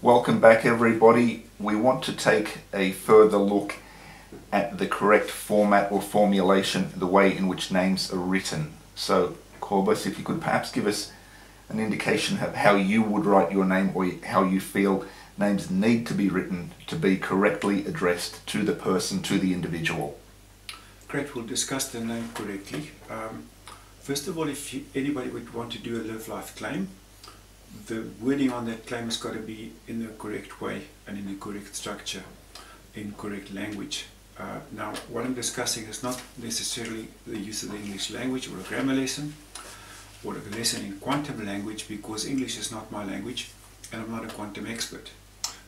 Welcome back, everybody. We want to take a further look at the correct format or formulation, the way in which names are written. So, Corbus, if you could perhaps give us an indication of how you would write your name or how you feel names need to be written to be correctly addressed to the person, to the individual. Great, we'll discuss the name correctly. Um, first of all, if you, anybody would want to do a live life claim, the wording on that claim has got to be in the correct way and in the correct structure, in correct language. Uh, now, what I'm discussing is not necessarily the use of the English language or a grammar lesson or a lesson in quantum language because English is not my language and I'm not a quantum expert.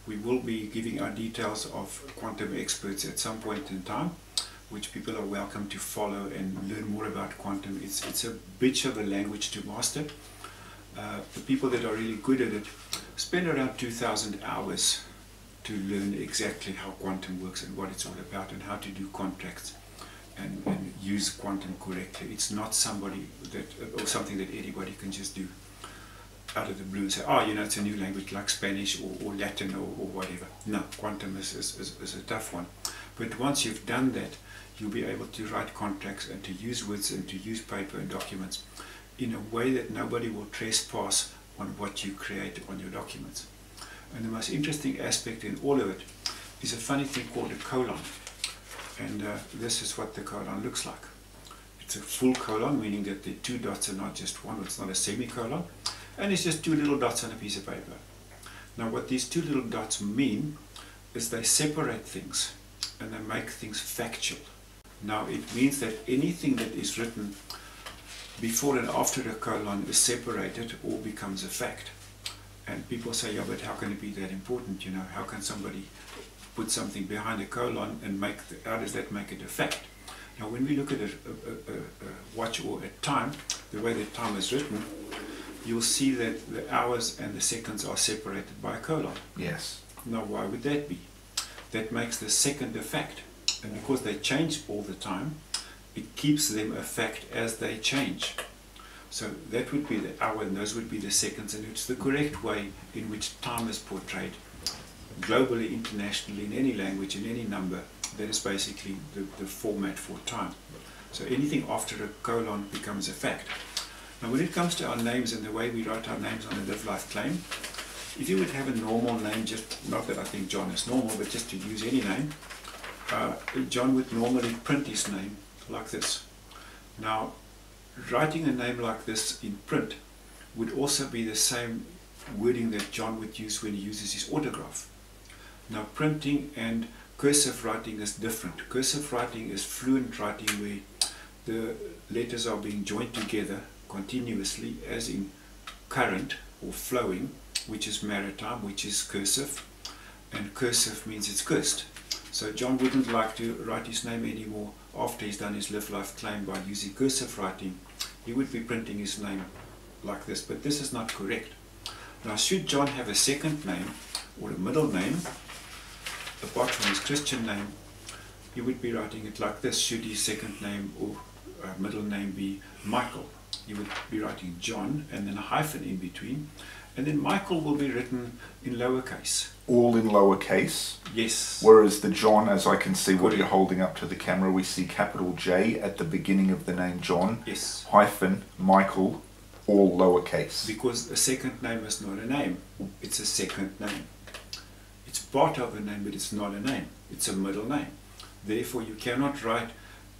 We will be giving our details of quantum experts at some point in time which people are welcome to follow and learn more about quantum. It's, it's a bit of a language to master. Uh, the people that are really good at it spend around 2,000 hours to learn exactly how quantum works and what it's all about and how to do contracts and, and use quantum correctly. It's not somebody that or something that anybody can just do out of the blue and say, oh, you know, it's a new language like Spanish or, or Latin or, or, whatever. No, quantum is, is, is, is, a tough one. But once you've done that, you'll be able to write contracts and to use words and to use paper and documents in a way that nobody will trespass on what you create on your documents. And the most interesting aspect in all of it is a funny thing called a colon. And uh, this is what the colon looks like. It's a full colon, meaning that the two dots are not just one, it's not a semicolon. And it's just two little dots on a piece of paper. Now what these two little dots mean is they separate things and they make things factual. Now it means that anything that is written before and after a colon is separated or becomes a fact. And people say, yeah, but how can it be that important? You know, how can somebody put something behind a colon and make, the, how does that make it a fact? Now, when we look at a, a, a, a watch or a time, the way that time is written, you'll see that the hours and the seconds are separated by a colon. Yes. Now, why would that be? That makes the second a fact. And because they change all the time, it keeps them a fact as they change. So that would be the hour and those would be the seconds and it's the correct way in which time is portrayed globally, internationally, in any language, in any number. That is basically the, the format for time. So anything after a colon becomes a fact. Now when it comes to our names and the way we write our names on a live life claim, if you would have a normal name, just not that I think John is normal, but just to use any name, uh, John would normally print his name like this. Now, writing a name like this in print would also be the same wording that John would use when he uses his autograph. Now, printing and cursive writing is different. Cursive writing is fluent writing where the letters are being joined together continuously as in current or flowing, which is maritime, which is cursive, and cursive means it's cursed. So John wouldn't like to write his name anymore after he's done his live life claim by using cursive writing. He would be printing his name like this, but this is not correct. Now should John have a second name or a middle name, apart from his Christian name, he would be writing it like this. Should his second name or uh, middle name be Michael, he would be writing John and then a hyphen in between. And then Michael will be written in lowercase. All in lowercase? Yes. Whereas the John, as I can see what are you're holding up to the camera, we see capital J at the beginning of the name John. Yes. Hyphen, Michael, all lowercase. Because a second name is not a name. It's a second name. It's part of a name, but it's not a name. It's a middle name. Therefore, you cannot write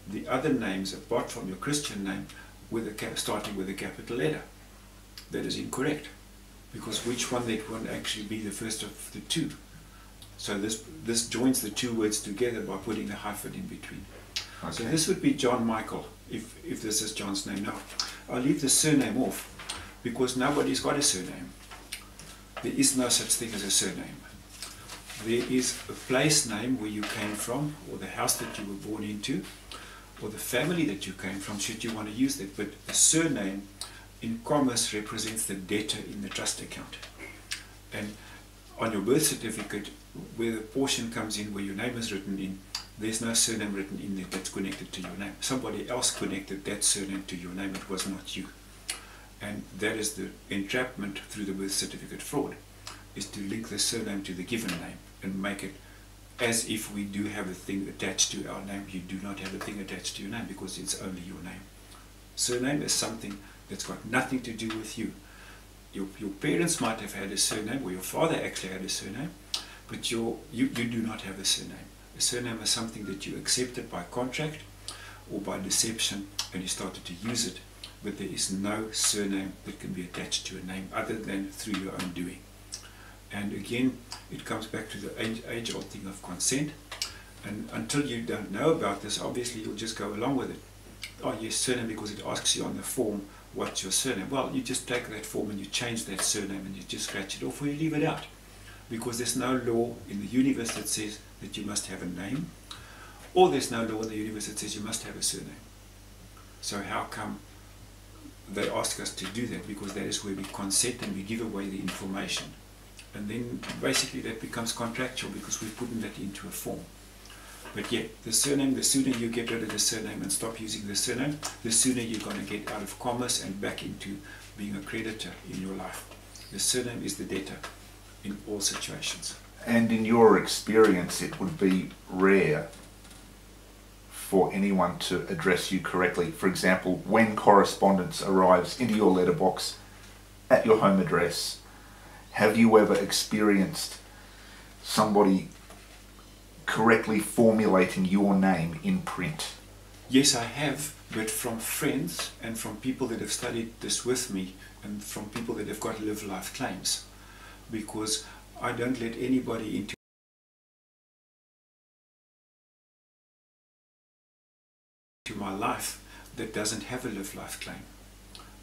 the other names apart from your Christian name with a starting with a capital letter. That is incorrect because which one that won't actually be the first of the two. So this this joins the two words together by putting the hyphen in between. Okay. So this would be John Michael, if, if this is John's name. Now, I'll leave the surname off because nobody's got a surname. There is no such thing as a surname. There is a place name where you came from, or the house that you were born into, or the family that you came from, should you want to use that. But a surname in commerce represents the debtor in the trust account. And on your birth certificate, where the portion comes in where your name is written in, there's no surname written in there that's connected to your name. Somebody else connected that surname to your name, it was not you. And that is the entrapment through the birth certificate fraud. is to link the surname to the given name and make it as if we do have a thing attached to our name. You do not have a thing attached to your name because it's only your name. Surname is something that's got nothing to do with you. Your, your parents might have had a surname, or your father actually had a surname, but your, you, you do not have a surname. A surname is something that you accepted by contract or by deception and you started to use it. But there is no surname that can be attached to a name other than through your own doing. And again, it comes back to the age, age old thing of consent. And until you don't know about this, obviously you'll just go along with it. Oh, yes, surname because it asks you on the form what's your surname. Well, you just take that form and you change that surname and you just scratch it off or you leave it out. Because there's no law in the universe that says that you must have a name, or there's no law in the universe that says you must have a surname. So how come they ask us to do that? Because that is where we consent and we give away the information. And then basically that becomes contractual because we're putting that into a form. But yeah, the surname, the sooner you get rid of the surname and stop using the surname, the sooner you're going to get out of commerce and back into being a creditor in your life. The surname is the debtor in all situations. And in your experience, it would be rare for anyone to address you correctly. For example, when correspondence arrives into your letterbox at your home address, have you ever experienced somebody correctly formulating your name in print? Yes, I have, but from friends and from people that have studied this with me and from people that have got live life claims. Because I don't let anybody into my life that doesn't have a live life claim.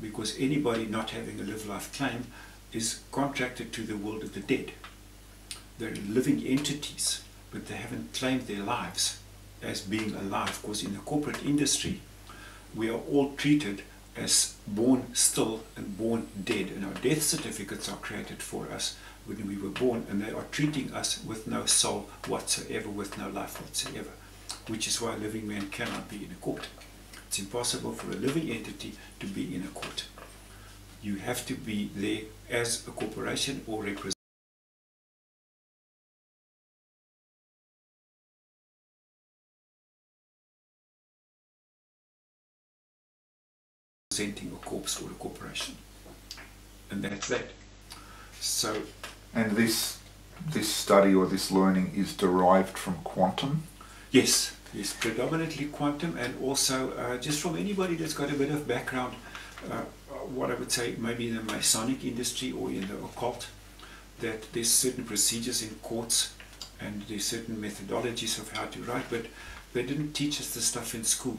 Because anybody not having a live life claim is contracted to the world of the dead. They're living entities, but they haven't claimed their lives as being alive. Because in the corporate industry, we are all treated as born still and born dead, and our death certificates are created for us when we were born, and they are treating us with no soul whatsoever, with no life whatsoever, which is why a living man cannot be in a court. It's impossible for a living entity to be in a court. You have to be there as a corporation or representing a corpse or a corporation. And that's that. So and this this study or this learning is derived from quantum? Yes, yes, predominantly quantum and also uh, just from anybody that's got a bit of background, uh, what I would say maybe in the Masonic industry or in the occult, that there's certain procedures in courts and there's certain methodologies of how to write, but they didn't teach us the stuff in school.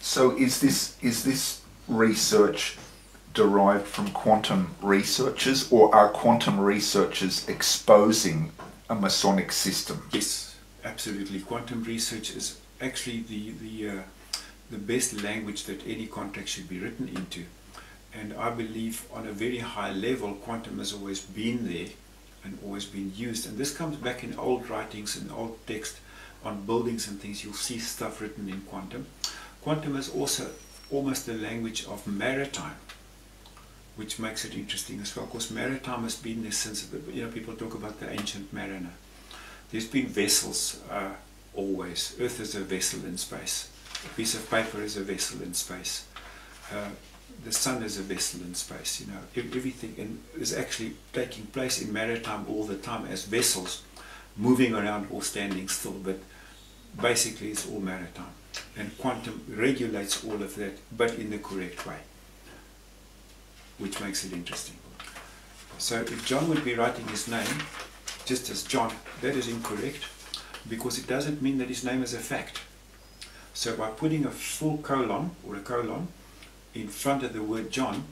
So is this is this research derived from quantum researchers, or are quantum researchers exposing a Masonic system? Yes, absolutely. Quantum research is actually the the uh, the best language that any contract should be written into, and I believe on a very high level, quantum has always been there and always been used. And this comes back in old writings and old text on buildings and things. You'll see stuff written in quantum. Quantum is also almost the language of maritime which makes it interesting as well. Of course, maritime has been there since, you know, people talk about the ancient mariner. There's been vessels uh, always. Earth is a vessel in space. A piece of paper is a vessel in space. Uh, the sun is a vessel in space. You know, everything in, is actually taking place in maritime all the time as vessels moving around or standing still. But basically, it's all maritime. And quantum regulates all of that, but in the correct way which makes it interesting. So if John would be writing his name just as John, that is incorrect because it doesn't mean that his name is a fact. So by putting a full colon or a colon in front of the word John,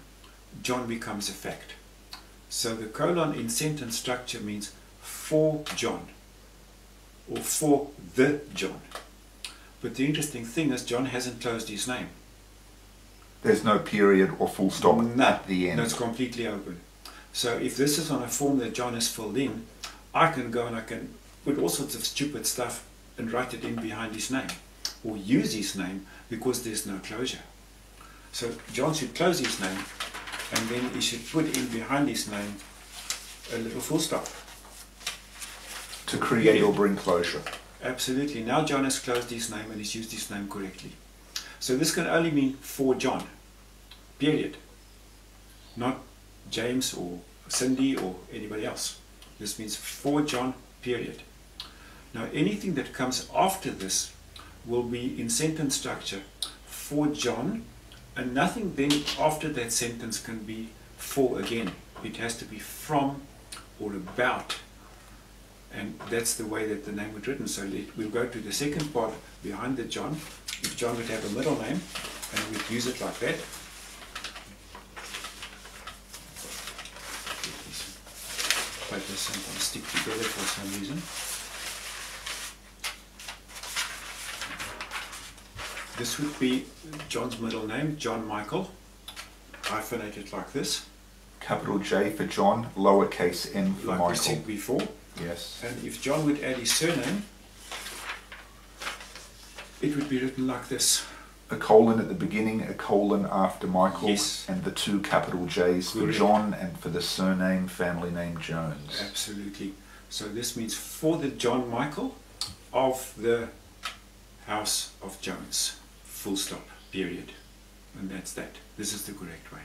John becomes a fact. So the colon in sentence structure means for John or for the John. But the interesting thing is John hasn't closed his name. There's no period or full stop no, at the end. No, it's completely open. So if this is on a form that John has filled in, I can go and I can put all sorts of stupid stuff and write it in behind his name or use his name because there's no closure. So John should close his name and then he should put in behind his name a little full stop. To create or bring closure. Absolutely. Now John has closed his name and he's used his name correctly. So this can only mean for John, period. Not James or Cindy or anybody else. This means for John, period. Now anything that comes after this will be in sentence structure for John and nothing then after that sentence can be for again. It has to be from or about and that's the way that the name was written. So let, we'll go to the second part behind the John. If John would have a middle name, and we'd use it like that. Papers sometimes stick together for some reason. This would be John's middle name, John Michael, hyphenated like this, Capital J for John, lowercase n for like we Michael. said before. Yes. And if John would add his surname, it would be written like this. A colon at the beginning, a colon after Michael, Yes. and the two capital J's for Correct. John and for the surname, family name Jones. Absolutely. So this means for the John Michael of the House of Jones. Full stop. Period. And that's that. This is the correct way.